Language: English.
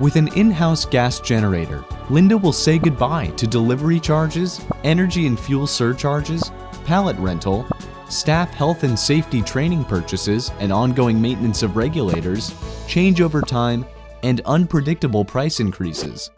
With an in-house gas generator, Linda will say goodbye to delivery charges, energy and fuel surcharges, pallet rental, staff health and safety training purchases and ongoing maintenance of regulators, changeover time, and unpredictable price increases.